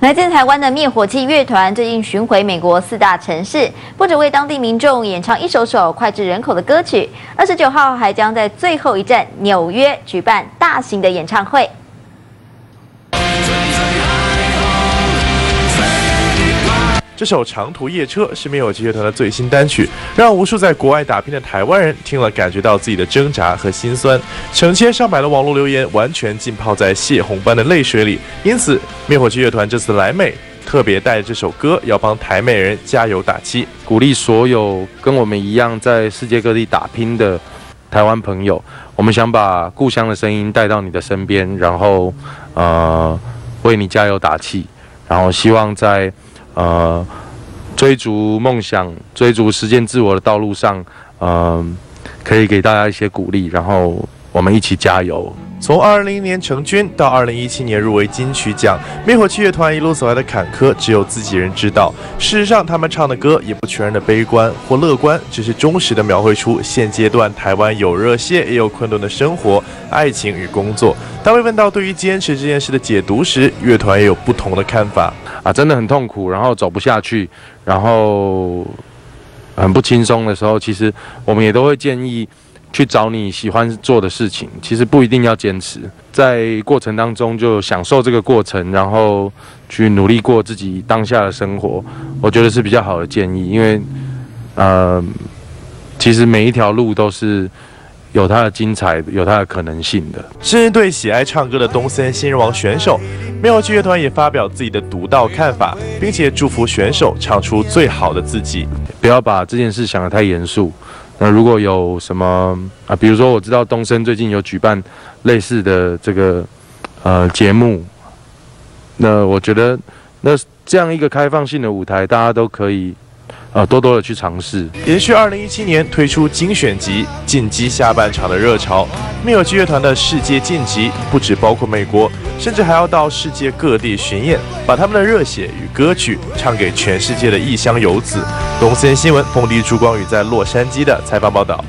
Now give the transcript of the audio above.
来自台湾的灭火器乐团最近巡回美国四大城市，不止为当地民众演唱一首首脍炙人口的歌曲，二十九号还将在最后一站纽约举办大型的演唱会。这首《长途夜车》是灭火器乐团的最新单曲，让无数在国外打拼的台湾人听了感觉到自己的挣扎和心酸。成千上百的网络留言完全浸泡在泄洪般的泪水里，因此灭火器乐团这次来美，特别带着这首歌要帮台美人加油打气，鼓励所有跟我们一样在世界各地打拼的台湾朋友。我们想把故乡的声音带到你的身边，然后呃为你加油打气，然后希望在。呃，追逐梦想、追逐实践自我的道路上，呃，可以给大家一些鼓励，然后我们一起加油。从二零年成军到二零一七年入围金曲奖，灭火器乐团一路走来的坎坷，只有自己人知道。事实上，他们唱的歌也不全然的悲观或乐观，只是忠实的描绘出现阶段台湾有热血也有困顿的生活、爱情与工作。当被问到对于坚持这件事的解读时，乐团也有不同的看法。啊，真的很痛苦，然后走不下去，然后很不轻松的时候，其实我们也都会建议。去找你喜欢做的事情，其实不一定要坚持，在过程当中就享受这个过程，然后去努力过自己当下的生活，我觉得是比较好的建议。因为，呃，其实每一条路都是有它的精彩，有它的可能性的。甚至对喜爱唱歌的东森新人王选手，灭火器乐团也发表自己的独到看法，并且祝福选手唱出最好的自己，不要把这件事想得太严肃。那如果有什么啊，比如说我知道东升最近有举办类似的这个呃节目，那我觉得那这样一个开放性的舞台，大家都可以。呃，多多的去尝试。延续二零一七年推出精选集进击下半场的热潮，密尔基乐团的世界晋级不止包括美国，甚至还要到世界各地巡演，把他们的热血与歌曲唱给全世界的异乡游子。东森新闻，冯迪、朱光宇在洛杉矶的采访报道。